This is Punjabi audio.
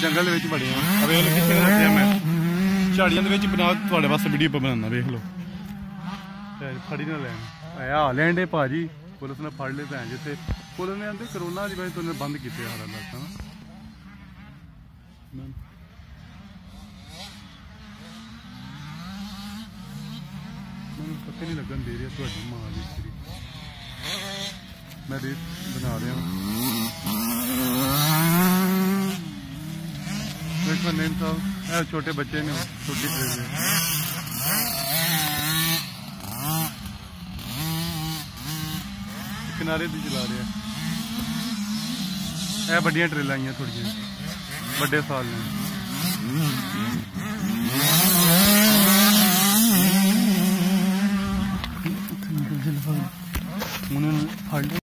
ਜੰਗਲ ਦੇ ਵਿੱਚ ਬੜੇ ਆ। ਆ ਕਿੱਥੇ ਰੱਖਿਆ ਮੈਂ। ਝਾੜੀਆਂ ਦੇ ਵਿੱਚ ਬਣਾ ਤੁਹਾਡੇ ਵਾਸਤੇ ਵੀਡੀਓ ਬਣਾਉਣਾ ਵੇਖ ਲਓ। ਫੜੀ ਨਾ ਲੈਣ। ਆ ਲੈਣ ਭਾਜੀ। ਪੁਲਿਸ ਨੇ ਫੜ ਲਏ ਭੈਣ ਜਿੱਥੇ ਪੁਲਿਸ ਨੇ ਆਂਦੇ ਕਰੋਨਾ ਦੀ ਵਜ੍ਹਾ ਤੋਂ ਇਹਨੇ ਬੰਦ ਕੀਤੇ ਹਰ ਹਾਲਾਤਾਂ ਮੈਨੂੰ ਪਤਾ ਨਹੀਂ ਲੱਗਣ ਦੇ ਰਿਹਾ ਤੁਹਾਡੀ ਮਾਂ ਦੀ ਤੇਰੀ ਮੈਂ ਰੀਤ ਬਣਾ ਰਿਹਾ। देखो तो, हाँ, छोटे बच्चे ने छोटी किनारे भी चला रहे हैं। बड़िया ट्रेल आई थोड़ी बड़े साल ने फल